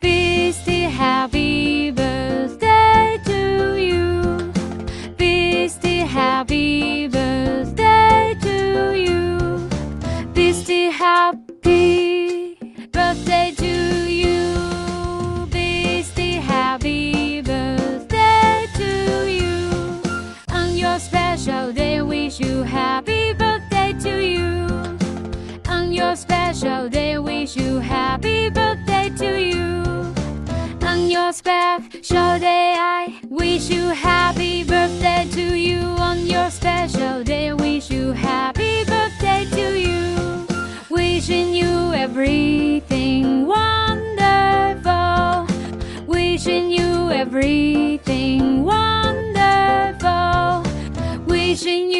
Beste, happy birthday to you. Beste, happy birthday to you. Beste, happy birthday to you. Beste, happy birthday to you. On your special day, wish you happy birthday to you. On your special day, wish you happy birthday. On your special day, I wish you happy birthday to you. On your special day, wish you happy birthday to you. Wishing you everything wonderful. Wishing you everything wonderful. Wishing